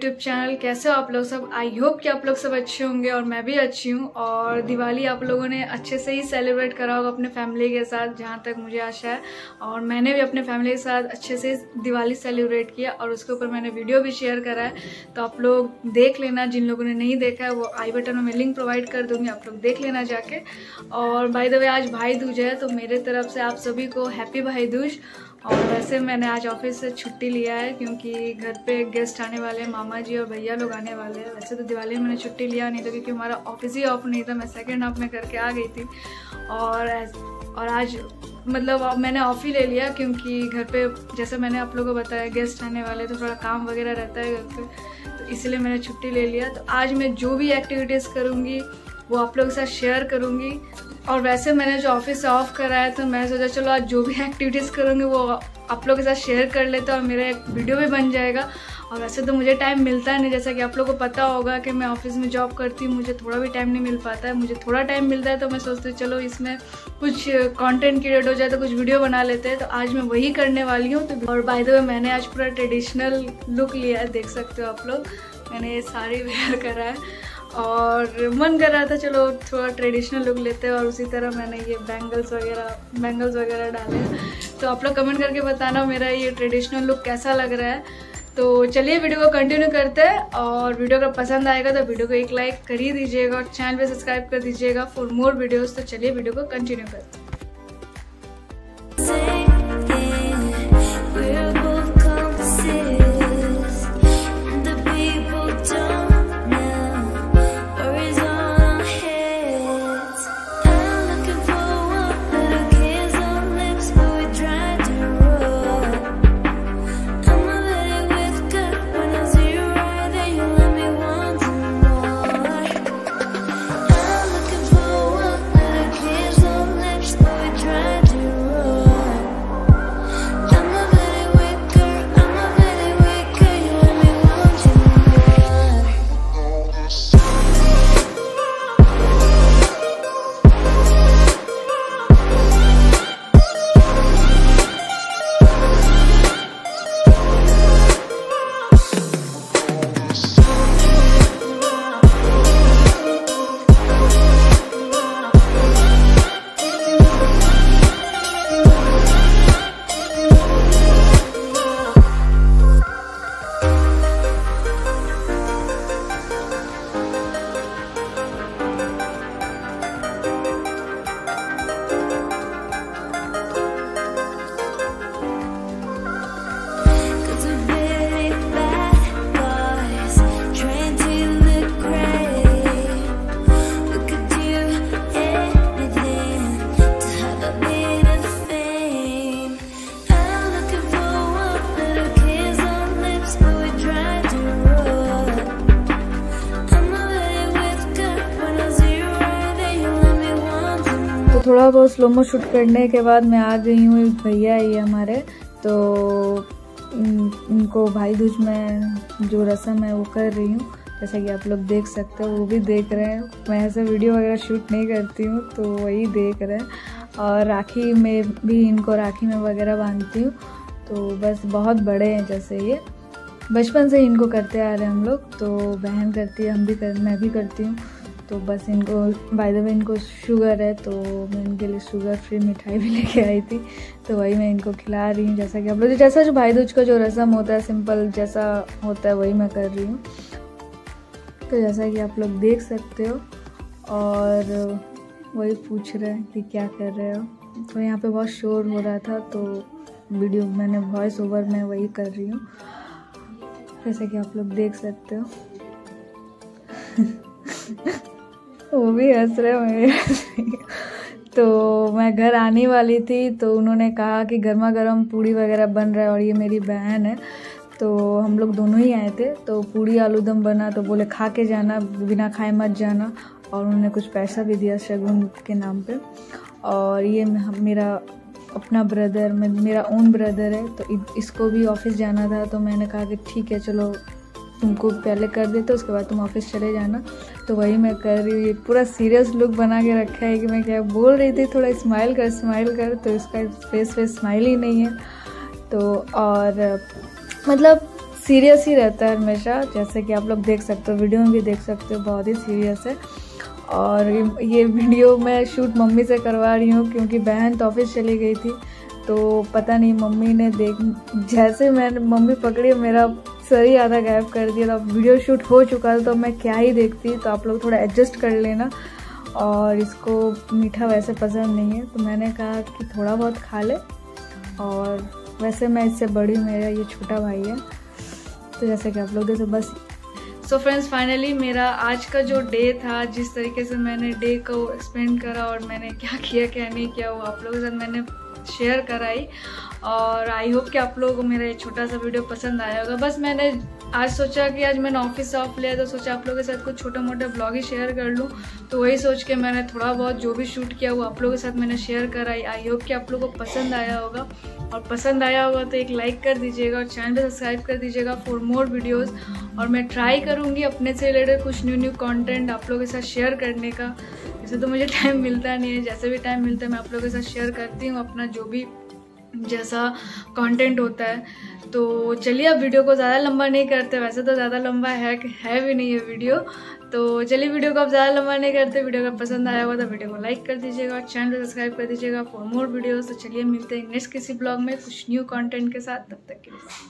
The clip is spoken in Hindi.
यूट्यूब चैनल कैसे हो आप लोग सब आई होप कि आप लोग सब अच्छे होंगे और मैं भी अच्छी हूँ। और दिवाली आप लोगों ने अच्छे से ही सेलिब्रेट करा होगा अपने फैमिली के साथ, जहाँ तक मुझे आशा है। और मैंने भी अपने फैमिली के साथ अच्छे से दिवाली सेलिब्रेट किया और उसके ऊपर मैंने वीडियो भी शेयर करा है। तो आप लोग देख लेना, जिन लोगों ने नहीं देखा है, वो आई बटन में मैं लिंक प्रोवाइड कर दूँगी, आप लोग देख लेना जाके। और भाई द वे आज भाई दूज है तो मेरे तरफ़ से आप सभी को हैप्पी भाई दूज। और वैसे मैंने आज ऑफ़िस से छुट्टी लिया है क्योंकि घर पे गेस्ट आने वाले हैं, मामा जी और भैया लोग आने वाले हैं। वैसे तो दिवाली में मैंने छुट्टी लिया नहीं था क्योंकि हमारा ऑफ़िस ही ऑफ़ नहीं था, मैं सेकेंड हाफ़ में करके आ गई थी। और और आज मतलब अब मैंने ऑफ़ ही ले लिया क्योंकि घर पे जैसे मैंने आप लोगों को बताया गेस्ट आने वाले तो थोड़ा काम वगैरह रहता है घर पे। तो इसलिए मैंने छुट्टी ले लिया। तो आज मैं जो भी एक्टिविटीज़ करूँगी, वो आप लोगों के साथ शेयर करूँगी। और वैसे मैंने जो ऑफ़िस ऑफ़ करा है तो मैं सोचा चलो आज जो भी एक्टिविटीज़ करूँगी वो आप लोगों के साथ शेयर कर लेते और मेरा एक वीडियो भी बन जाएगा। और वैसे तो मुझे टाइम मिलता नहीं, जैसा कि आप लोगों को पता होगा कि मैं ऑफ़िस में जॉब करती हूँ, मुझे थोड़ा भी टाइम नहीं मिल पाता है, मुझे थोड़ा टाइम मिलता है तो मैं सोचती हूँ चलो इसमें कुछ कंटेंट क्रिएट हो जाए तो कुछ वीडियो बना लेते हैं। तो आज मैं वही करने वाली हूँ। तो और बाय द वे मैंने आज पूरा ट्रेडिशनल लुक लिया है, देख सकते हो आप लोग। मैंने ये साड़ी वेयर करा है। और मन कर रहा था, चलो थोड़ा ट्रेडिशनल लुक लेते हैं और उसी तरह मैंने ये बैंगल्स वगैरह बैंगल्स वगैरह डाले तो आप लोग कमेंट करके बताना मेरा ये ट्रेडिशनल लुक कैसा लग रहा है। तो चलिए वीडियो को कंटिन्यू करते हैं और वीडियो अगर पसंद आएगा तो वीडियो को एक लाइक कर ही दीजिएगा और चैनल पे सब्सक्राइब कर दीजिएगा फॉर मोर वीडियोज़ तो चलिए वीडियो को कंटिन्यू करते हैं। थोड़ा बहुत स्लोमो शूट करने के बाद मैं आ गई हूँ एक भैया ये हमारे तो इनको भाई दूज में जो रस्म है वो कर रही हूँ। जैसा कि आप लोग देख सकते हो, वो भी देख रहे हैं। मैं ऐसे वीडियो वगैरह शूट नहीं करती हूँ तो वही देख रहे हैं। और राखी में भी इनको राखी में वगैरह बांधती हूँ तो बस बहुत बड़े हैं जैसे ये। बचपन से इनको करते आ रहे हैं हम लोग तो बहन करती है, हम भी कर, मैं भी करती हूँ। तो बस इनको बाय द वे इनको शुगर है तो मैं इनके लिए शुगर फ्री मिठाई भी लेके आई थी। तो वही मैं इनको खिला रही हूँ, जैसा कि आप लोग, जैसा जो भाई दूज का जो रस्म होता है सिंपल जैसा होता है, वही मैं कर रही हूँ। तो जैसा कि आप लोग देख सकते हो, और वही पूछ रहे हैं कि क्या कर रहे हो। तो यहाँ पे बहुत शोर हो रहा था तो वीडियो मैंने वॉइस ओवर में वही कर रही हूँ। जैसा कि आप लोग देख सकते हो। वो भी हंस रहे मेरे तो मैं घर आने वाली थी तो उन्होंने कहा कि गर्मा गर्म पूड़ी वगैरह बन रहा है और ये मेरी बहन है। तो हम लोग दोनों ही आए थे तो पूड़ी आलू दम बना तो बोले, खा के जाना, बिना खाए मत जाना। और उन्होंने कुछ पैसा भी दिया शगुन के नाम पे। और ये मेरा अपना ब्रदर मेरा ओन ब्रदर है तो इसको भी ऑफ़िस जाना था। तो मैंने कहा कि, ठीक है, चलो, तुमको पहले कर देते, उसके बाद तुम ऑफ़िस चले जाना। तो वही मैं कर रही हूँ पूरा सीरियस लुक बना के रखा है कि मैं क्या बोल रही थी, थोड़ा स्माइल कर स्माइल कर तो इसका फेस फेस स्माइल ही नहीं है। तो और मतलब सीरियस ही रहता है हमेशा, जैसे कि आप लोग देख सकते हो वीडियो में भी देख सकते हो, बहुत ही सीरियस है। और ये वीडियो मैं शूट मम्मी से करवा रही हूँ, क्योंकि बहन तो ऑफ़िस चली गई थी तो पता नहीं मम्मी ने देख, जैसे मैंने, मम्मी पकड़ी, मेरा सर ही आधा गायब कर दिया तो वीडियो शूट हो चुका था तो मैं क्या ही देखती। तो आप लोग थोड़ा एडजस्ट कर लेना। और इसको मीठा वैसे पसंद नहीं है तो मैंने कहा कि थोड़ा बहुत खा ले। और वैसे मैं इससे बड़ी मेरा ये छोटा भाई है तो जैसे कि आप लोग देखो, बस। सो फ्रेंड्स फाइनली मेरा आज का जो डे था, जिस तरीके से मैंने डे को स्पेंड करा और मैंने क्या किया, क्या नहीं किया, वो आप लोगों के साथ मैंने शेयर कराई। और आई होप कि आप लोगों को मेरा ये छोटा सा वीडियो पसंद आया होगा। बस मैंने आज सोचा कि आज मैंने ऑफ़िस ऑफ़ लिया तो सोचा आप लोगों के साथ कुछ छोटा मोटा ब्लॉग ही शेयर कर लूँ। तो वही सोच के मैंने थोड़ा बहुत जो भी शूट किया वो आप लोगों के साथ मैंने शेयर कराई आई होप कि आप लोगों को पसंद आया होगा। और पसंद आया होगा तो एक लाइक कर दीजिएगा और चैनल पर सब्सक्राइब कर दीजिएगा फॉर मोर वीडियोज़ और मैं ट्राई करूँगी अपने से रिलेटेड कुछ न्यू न्यू कॉन्टेंट आप लोगों के साथ शेयर करने का। जैसे तो मुझे टाइम मिलता नहीं है, जैसे भी टाइम मिलता है मैं आप लोगों के साथ शेयर करती हूँ अपना जो भी जैसा कंटेंट होता है। तो चलिए, अब वीडियो को ज़्यादा लंबा नहीं करते, वैसे तो ज़्यादा लंबा है है भी नहीं है वीडियो तो चलिए वीडियो को अब ज़्यादा लंबा नहीं करते। वीडियो अगर पसंद आया होगा तो वीडियो को लाइक कर दीजिएगा और चैनल को सब्सक्राइब कर दीजिएगा फॉर मोर वीडियोज़ तो चलिए, मिलते हैं नेक्स्ट किसी ब्लॉग में कुछ न्यू कॉन्टेंट के साथ। तब तक के लिए।